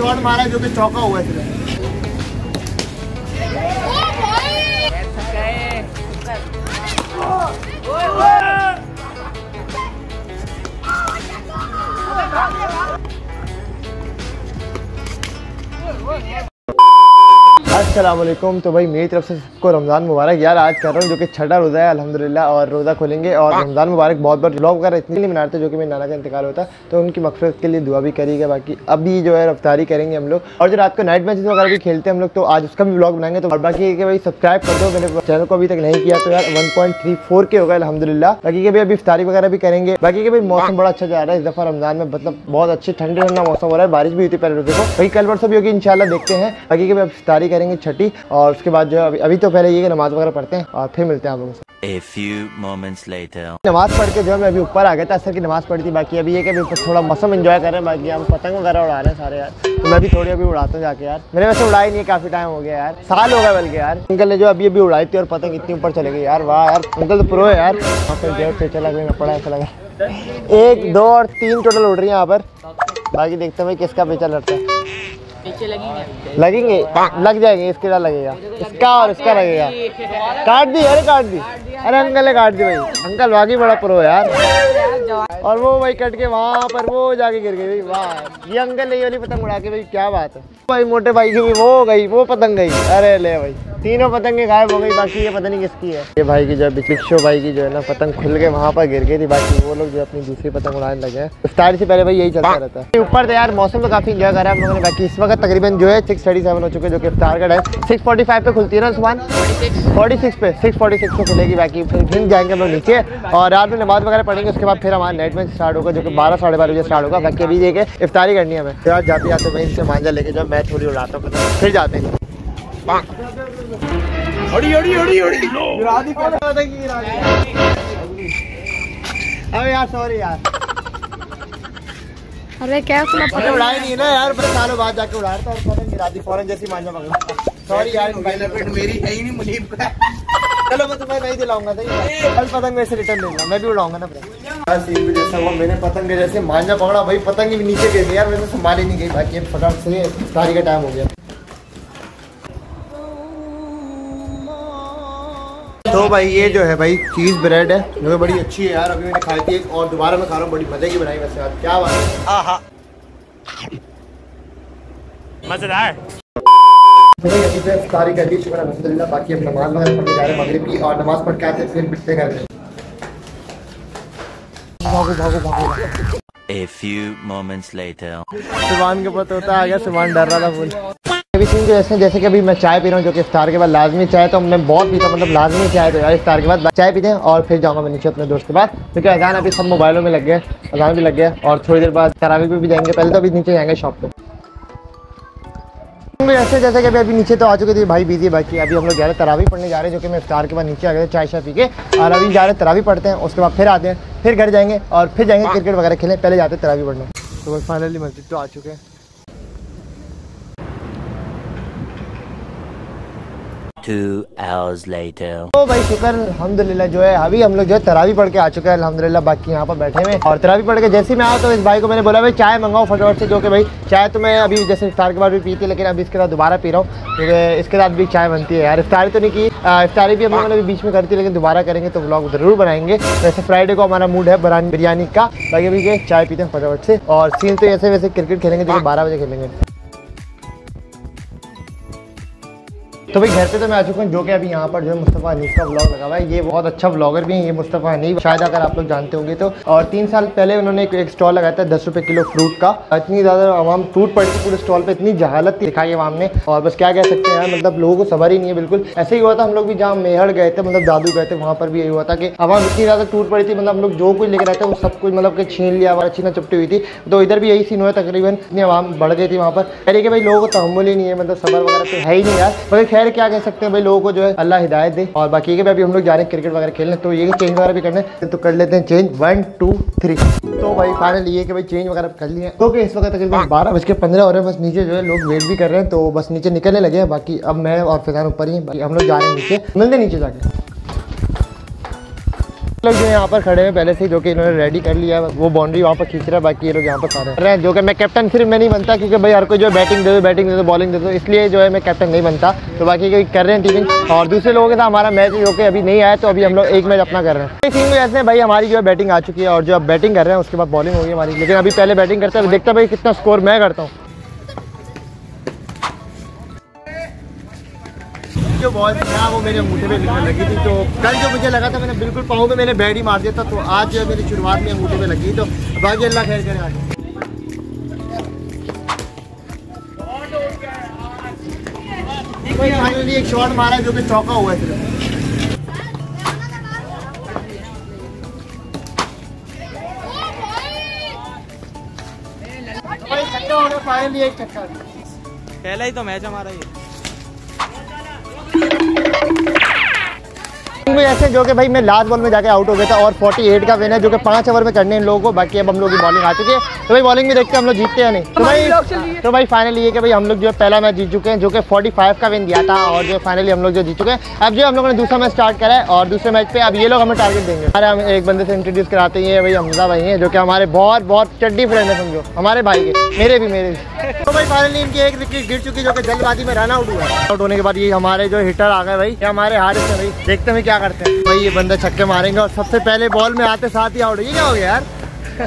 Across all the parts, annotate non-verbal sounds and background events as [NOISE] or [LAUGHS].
Shot मारा जो कि चौका हुआ है असलम तो भाई मेरी तरफ़ से सबको रमज़ान मुबारक यार आज कर रहा हूँ जो कि छठा रोज़ा है अल्हम्दुलिल्लाह और रोज़ा खोलेंगे और रमज़ान मुबारक बहुत बार ब्लॉग वगैरह इतने लिए मनाते जो कि मेरे नाना का इंतकाल होता तो उनकी मकफरत के लिए दुआ भी करी गई बाकी अभी जो है रफ्तारी करेंगे हम लोग। और जो रात को नाइट मैचेस वगैरह भी खेलते हैं हम लोग तो आज उसका भी ब्लॉग बनाएँगे तो और बाकी कि भाई सब्सक्राइब कर दो मेरे चैनल को अभी तक नहीं किया तो यार वन के होगा अलहमदिल्ला बाकी के भाई अभी इफ्तारी वगैरह भी करेंगे बाकी के भाई मौसम बड़ा अच्छा जा रहा है इस दफ़ा रमज़ान में मतलब बहुत अच्छी ठंडे ठंडा मौसम हो रहा है बारिश भी हुई थी पहले रोज़े को। भाई कल परसों भी होगी इंशाल्लाह देखते हैं। बाकी के भाई इफ्तारी करेंगे छठी और उसके बाद जो है अभी अभी तो पहले ये कि नमाज़ वगैरह पढ़ते हैं और फिर मिलते हैं आप लोगों से। A few moments later. नमाज़ पढ़ के जो मैं अभी ऊपर आ गया था असर की नमाज़ पढ़ी थी बाकी अभी ये कि अभी थोड़ा मौसम एंजॉय कर रहे हैं बाकी हम पतंग वगैरह उड़ा रहे हैं सारे यार। तो मैं भी थोड़ी अभी उड़ाता हूँ जाके यार। मैंने वैसे उड़ाई नहीं है काफ़ी टाइम हो गया यार। साल हो गया बल्कि यार। अंकल ने जो अभी अभी उड़ाई थी और पतंग इतनी ऊपर चले गई यार वाह यार। अंकल तो प्रो है यार। से चला गया पड़ा ऐसा लगा एक दो और तीन टोटल उड़ रही है यहाँ पर। बाकी देखते हैं भाई किसका बेचा लड़ता है। लगेंगे? लग जाएँगे, इसके साथ लगेगा। इसका और इसका लगेगा। काट दी, अरे काट दी। अरे अंकल ने काट दी भाई। अंकल वाकई बड़ा प्रो यार। और वो भाई कट के वहाँ पर वो जाके गिर गई भाई। वाह, ये अंकल नहीं वाली पतंग उड़ा के भाई, क्या बात है। भाई, मोटे भाई की वो गई, वो पतंग गई। अरे ले भाई। तीनों पतंगे गायब हो गई बाकी ये पता नहीं किसकी है। ये भाई की जो है बिक्षो भाई की जो है ना पतंग खुल के वहाँ पर गिर गई थी बाकी वो लोग जो अपनी दूसरी पतंग उड़ाने लगे हैं। इफ्तारी से पहले भाई यही चलता रहता है। ऊपर तो यार मौसम में काफ़ी इंजॉय करा है हम लोगों ने बाकी इस वक्त तकरीबन जो है सिक्स थर्टी सेवन हो चुके हैं जो कि इफ्तार का टाइम सिक्स फोर्टी फाइव पे खुलती है ना सुबह फोर्टी सिक्स पे सिक्स फोर्टी सिक्स पे खुलेगी बाकी फिर फिर जाएँगे हम लोग नीचे। और रात में नमाज़ वगैरह पढ़ेंगे उसके बाद फिर हमारा नाइट में स्टार्ट होगा जो कि बारह साढ़े बारह बजे स्टार्ट होगा। बाकी अभी देखे इफ्तारी करनी है हमें। फिर आज जाते जाते मैं इनसे मांझा लेके जाओ मैं थोड़ी उड़ाता हूँ। फिर जाते हैं। अड़ी अड़ी अड़ी अड़ी राधी कौन पता की राधी। अबे यार सॉरी यार। अरे क्या सुना मैंने उड़ाई नहीं ना यार बस सालों बाद जाके उड़ा रहा था और पता नहीं राधी फ़ौरन जैसी मांझा पकड़ा सॉरी यार मेरी है ही नहीं मुनीब का। चलो मैं तुम्हें नहीं दिलाऊँगा सही कल पतंग मेरे से रिटर्न लेना मैं भी उड़ाऊँगा ना सीन भी जैसा हुआ मैंने पतंग के जैसे मांझा पकड़ा भाई पतंग भी नीचे गिर गई यार मैंने संभाली नहीं गई बाकी फटाफट से तारी का टाइम हो गया। तो भाई ये जो है भाई चीज़ ब्रेड है। जो बड़ी अच्छी है यार अभी मैंने खाई थी और दोबारा मैं खा रहा हूँ बड़ी मज़े की बनाई वैसे आज क्या बात है। मज़ेदार। इफ्तारी कर शुक्र अलहमदिल्ला बाकी हम नमाज़ वगैरह पढ़ने जा रहे हैं मगरिब की और नमाज़ पढ़ के आते हैं फिर कर रहे भागो भागो भागो। A few moments later. सुबहान के पता होता आ गया सुबहान डर रहा था फुल अभी सीन तो ऐसे जैसे कि अभी मैं चाय पी रहा हूँ जो कि इफ्तार के बाद लाजमी चाय तो मैं बहुत पीता हूँ मतलब लाजमी चाय तो यार इफ्तार के बाद चाय पीते हैं और फिर जाऊँगा मैं नीचे अपने दोस्त के बाद क्योंकि अजान अभी सब मोबाइलों में लग गए अजान भी लग गया और थोड़ी देर बाद तरावी पे भी जाएँगे पहले तो अभी नीचे जाएँगे शॉप पे। ऐसे जैसे कि अभी अभी नीचे तो आ चुके थे भाई बिज़ी है बाकी अभी हम लोग जा रहे हैं तरावी पढ़ने जा रहे हैं जो कि मैं इफ्तार के बाद नीचे आ गए चाय शाय पी के और अभी जा रहे हैं तरावी पढ़ते हैं उसके बाद फिर आते हैं फिर घर जाएँगे और फिर जाएँगे क्रिकेट वगैरह खेलें पहले जाते हैं तरावी पढ़ने। तो फाइनली मस्जिद तो आ चुके हैं। Two hours later. तो भाई शुक्र, अल्हम्दुलिल्लाह, जो है, अभी हम लोग जो है, तरावी पढ़ के आ चुके हैं, अल्हम्दुलिल्लाह, बाकी यहाँ पर बैठे हुए और तरावी पढ़ के जैसे मैं आया तो इस भाई को मैंने बोला, भाई, चाय मंगाओ फटाफट से, जो कि भाई, चाय तो मैं अभी जैसे इफ्तार के बाद भी पी थी लेकिन अभी इसके बाद दोबारा पी रहा हूँ। क्योंकि इसके साथ भी चाय बनती है। यार, इफ्तारी तो नहीं की इफ्तारी भी हम लोगों ने बीच में करती है लेकिन दोबारा करेंगे तो ब्लॉग ज़रूर बनाएँगे। वैसे फ्राइडे को हमारा मूड है बिरयानी का। बाकी अभी चाय पीते हैं फटाफट से। और सीन तो ऐसे वैसे क्रिकेट खेलेंगे, जो बारह बजे खेलेंगे। तो भाई घर पे तो मैं आ चुका हूँ जो कि अभी यहाँ पर जो है मुस्तफ़ा हनीफ का ब्लॉग लगा हुआ है। ये बहुत अच्छा ब्लॉगर भी है ये मुस्तफ़ा हनीफ। शायद अगर आप लोग जानते होंगे तो। और तीन साल पहले उन्होंने एक, एक स्टॉल लगाया था दस रुपये किलो फ्रूट का। इतनी ज़्यादा आवाम फ्रूट पड़ी थी पूरे स्टॉल पे इतनी जहालत दिखाई आवाम ने। और बस क्या कह सकते हैं मतलब लोगों को सबर ही नहीं है बिल्कुल। ऐसे ही हुआ था हम लोग भी जहाँ मेहड़ गए थे मतलब दादू गए थे वहाँ पर भी यही हुआ था कि आवाम इतनी ज़्यादा टूट पड़ी थी मतलब हम लोग जो कुछ लेकर आए थे वो सब कुछ मतलब कि छीन लिया और अच्छी चपटी हुई थी। तो इधर भी यही सीन हुआ तकरीबन इतनी आवाम बढ़ गई थी वहाँ पर। कह रही कि भाई लोगों को तहमुल ही नहीं है मतलब सबर वगैरह तो है ही नहीं यार। मगर खैर क्या कह सकते हैं भाई? लोगों को जो है अल्लाह हिदायत दे। और बाकी के भी हम लोग जा रहे हैं क्रिकेट वगैरह खेलने तो ये चेंज वगैरह भी करने तो कर लेते हैं चेंज वन टू थ्री तो भाई फाइनल ये कि भाई चेंज वगैरह कर लिए। तो इस वक्त तकरीबन बारह बज के पंद्रह हो रहे हैं। बस नीचे जो है लोग वेट भी कर रहे हैं तो बस नीचे निकलने लगे हैं। बाकी अब मैं और फिजान ऊपर ही हम लोग जा रहे हैं नीचे। मिलते नीचे जाके। लोग जो यहाँ पर खड़े हैं पहले से जो कि इन्होंने रेडी कर लिया वो बाउंड्री वहाँ पर खींच रहा है, बाकी ये लोग यहाँ पर सारे रहे हैं। जो कि मैं कैप्टन सिर्फ़ मैं नहीं बनता, क्योंकि भाई हर कोई जो बैटिंग दे दो बैटिंग दे दो बॉलिंग दे दो, इसलिए जो है मैं कैप्टन नहीं बनता। तो बाकी कर रहे हैं टीमिंग और दूसरे लोगों के साथ हमारा मैच जो कि अभी नहीं आया तो अभी हम लोग एक मैच अपना कर रहे हैं। टीम में ऐसे भाई हमारी जो है बैटिंग आ चुकी है, और जो अब बैटिंग कर रहे हैं, उसके बाद बॉलिंग होगी हमारी। लेकिन अभी पहले बैटिंग करते हैं, देखते भाई कितना स्कोर मैं करता हूँ। जो बॉल था, वो मेरे अंगूठे पे बिल्कुल लगी थी। तो कल जो मुझे लगा था, मैंने बिल्कुल पाँव में मैंने बैट ही मार दिया था तो आज जो मेरी शुरुआत में अंगूठे पे लगी तो बाकी अल्लाह खैर करे आज। फाइनली एक शॉट मारा जो कि चौका हुआ है सिर्फ़। पहला ही तो मैच हमारा ये। भी ऐसे जो कि भाई मैं लास्ट बॉल में जाके आउट हो गया था और 48 का विन है जो कि पाँच ओवर में करने इन लोगों को बाकी अब हम लोग की बॉलिंग आ चुकी है। तो भाई बॉलिंग में देखते हैं हम लोग जीतते हैं नहीं। तो भाई तो भाई फाइनली ये कि भाई हम लोग जो है पहला मैच जीत चुके हैं जो कि 45 का विन दिया था और जो फाइनली हम लोग जो जीत चुके हैं। अब जो हम लोगों ने दूसरा मैच स्टार्ट करा है और दूसरे मैच पे अब ये लोग हमें टारगेट देंगे। अरे हम एक बंदे से इंट्रोड्यूस कराते हैं भाई हमजा भाई हैं जो कि हमारे बहुत बहुत चड्डी फ्रेंड है समझो हमारे भाई के मेरे भी मेरे भी। तो भाई फाइनली इनकी एक विकेट गिर चुकी जो कि जल्दबाजी में रन आउट हुआ आउट होने के बाद ये हमारे जो हिटर आ गए भाई, ये हमारे हारिस है भाई। देखते हैं क्या करते हैं। भाई ये बंदा छक्के मारेंगे और सबसे पहले बॉल में आते साथ ही आउट ये क्या हो गया यार?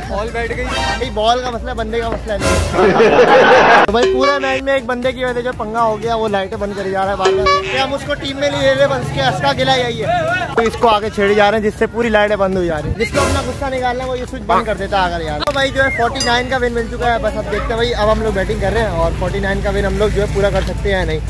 बॉल बैठ गई। भाई बॉल का मसला बंदे का मसला नहीं। [LAUGHS] तो भाई पूरे मैच में एक बंदे की वजह से जो पंगा हो गया वो लाइटें बंद करी जा रहा है बार कि हम उसको टीम में नहीं ले रहे बस के असका गिला यही है। तो इसको आगे छेड़ी जा रहे हैं जिससे पूरी लाइटें बंद हो जा रही है। जिसको अपना गुस्सा निकालना है वो ये स्विच बंद कर देता है अगर यार। तो भाई जो है 49 का विन मिल चुका है। बस अब देखते हैं भाई अब हम लोग बैटिंग कर रहे हैं और 49 का विन हम लोग जो है पूरा कर सकते हैं या नहीं।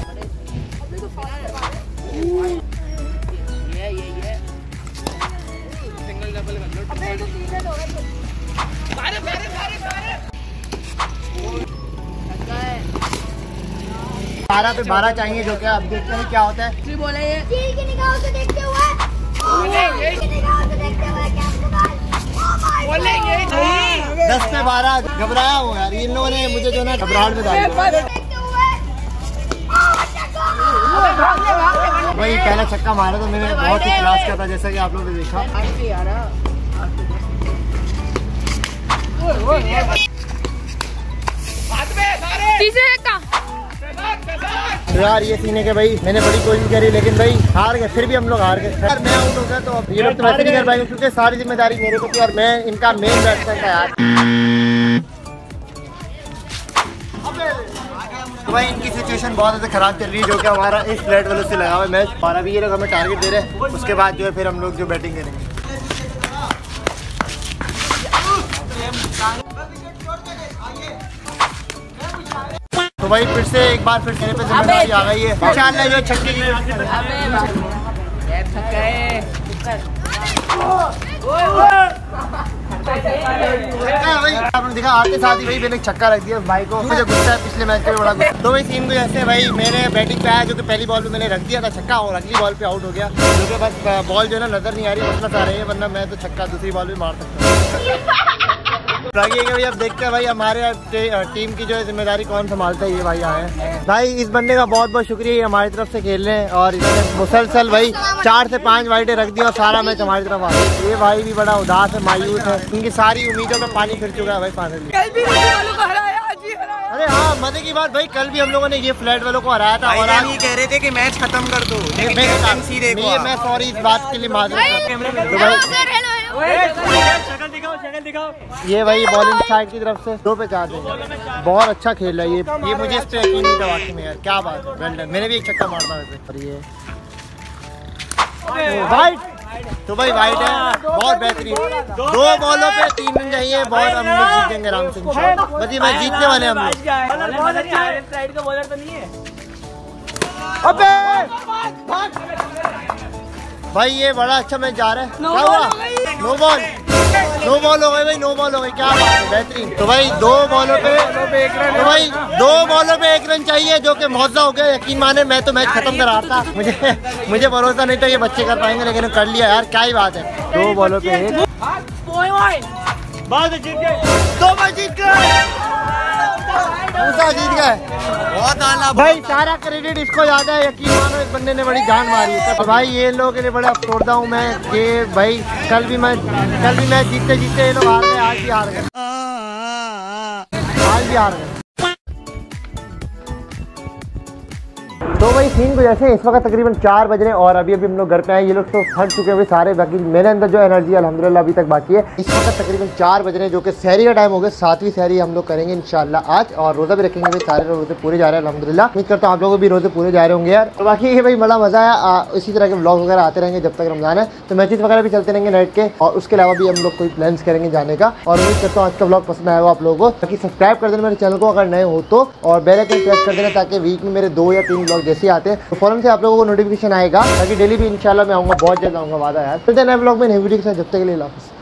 बारह पे बारह चाहिए जो कि अब देखते हैं क्या होता है चील की निगाहों से देखते हुए चील की निगाहों से देखते हुए दस पे बारह घबराया हूँ यार इन लोगों ने मुझे जो ना घबराहट में डाल भाई पहला छक्का मारा तो मैंने बहुत ही क्लास किया था जैसा कि आप लोगों ने देखा यार ये सीने के भाई मैंने बड़ी कोशिश करी लेकिन भाई हार गए फिर भी हम लोग हार गए। यार मैं आउट हो गया तो अब ये लोग तो नहीं कर पाएँगे क्योंकि सारी ज़िम्मेदारी मेरे को थी और मैं इनका मेन बैट्समैन था यार। तो भाई इनकी सिचुएशन बहुत ज़्यादा खराब चल रही है जो कि हमारा इस फ्लैट वालों से लगा हुआ है मैच। हमारा भी ये लोग हमें टारगेट दे रहे हैं उसके बाद जो है फिर हम लोग जो बैटिंग करेंगे। तो भाई फिर से एक बार फिर मेरे पे ज़िम्मेदारी आ गई है। इंशाल्लाह जो है छक्के भाई आपने देखा आते साथ ही भाई मैंने छक्का रख दिया भाई को। मुझे गुस्सा है पिछले मैच में बड़ा गुस्सा। तो भाई सीन को जैसे भाई मैंने बैटिंग पे आया जो कि पहली बॉल पे मैंने रख दिया था छक्का और अगली बॉल पे आउट हो गया। जो कि बस बॉल जो है ना नज़र नहीं आ रही मसला आ रही है वरना मैं तो छक्का दूसरी बॉल भी मार सकता हूँ। बाकी भाई अब देखते हैं भाई हमारे टीम की जो है ज़िम्मेदारी कौन संभालता है ये भाई आए भाई इस बंदे का बहुत बहुत शुक्रिया ये हमारी तरफ़ से खेल रहे हैं और इन्होंने मुसलसल भाई चार से पाँच वाइटें रख दी और सारा मैच हमारी तरफ़ आ गया ये भाई भी बड़ा उदास है मायूस है इनकी सारी उम्मीदों में पानी फिर चुका है भाई फाइनली अरे हाँ मज़े की बात भाई कल भी हम लोगों ने ये फ्लैट वालों को हराया था और आज ये कह रहे थे कि मैच खत्म कर दो लेकिन मैं आप। सॉरी इस बात के लिए माजरत हूँ। तो ये भाई बॉलिंग साइड की तरफ़ से। दो पे चार देंगे बहुत अच्छा खेल रहा है ये। ये मुझे इस पे यकीन नहीं था वाकई में यार क्या बात है वेल डन मैंने भी एक छक्का मारता वैसे और ये वाइट तो भाई वाइट है। बहुत बेहतरीन। दो बॉलों पे तीन रन चाहिए। बहुत हम लोग जीतेंगे आराम से। इंशाल्लाह बस ये मैच जीतने वाले हम लोग। अबे! भाई ये बड़ा अच्छा मैच जा रहा है। क्या हुआ? नो बॉल नो बॉल हो गई भाई नो बॉल हो गई। क्या बात है बेहतरीन। तो भाई दो बॉलों पे तो भाई दो बॉलों पे एक रन चाहिए जो कि मौजा हो गया यकीन माने मैं तो मैच खत्म करा था। मुझे मुझे भरोसा नहीं था ये बच्चे कर पाएँगे लेकिन कर लिया यार क्या ही बात है। दो बॉलों पे एक दो मैच जीत गए। मूसा जीत गए बहुत आला भाई सारा क्रेडिट इसको याद है यकीन मानो इस बंदे ने बड़ी जान मारी है। तो भाई ये लोग के लिए बड़ा छोड़ता हूँ मैं ये भाई कल भी मैं कल भी मैं जीतते जीतते ये लोग हार गए आज भी हार गए। आज भी हार गए। तो भाई सीन कुछ ऐसे इस वक्त तकरीबन चार बज रहे हैं और अभी अभी हम लोग घर पे आए, ये लोग तो थक चुके हैं सारे, बाकी मेरे अंदर जो एनर्जी अल्हम्दुलिल्लाह, अभी तक बाकी है। इस वक्त तकरीबन चार बज रहे हैं, जो कि सहरी का टाइम हो गया, सातवीं सहरी हम लोग करेंगे इंशाल्लाह आज, और रोज़ा भी रखेंगे भाई सारे रोज़े पूरे जा रहे हैं, अल्हम्दुलिल्लाह। उम्मीद करता हूँ आप लोगों को भी रोज़े पूरे जा रहे होंगे यार। तो बाकी ये भाई बड़ा मज़ा आया इसी तरह के ब्लॉग वगैरह आते रहेंगे जब तक रमज़ान है। तो मैचेज वगैरह भी चलते रहेंगे नाइट के, और उसके अलावा भी हम लोग कोई प्लान्स करेंगे जाने का। और उम्मीद करता हूँ आज का ब्लॉग पसंद हो आप लोगों को। बाकी सब्सक्राइब कर देना मेरे चैनल को अगर नए हो तो और बेल प्रेस कर देना ताकि वीक में मेरे दो या तीन ब्लॉग जैसे आते हैं तो फ़ौरन से आप लोगों को नोटिफिकेशन आएगा ताकि डेली भी इंशाल्लाह मैं आऊँगा, बहुत जल्द आऊँगा, वादा यार फिर नए ब्लॉग में नई वीडियो के साथ, जब तक के लिए हाफ़िज़।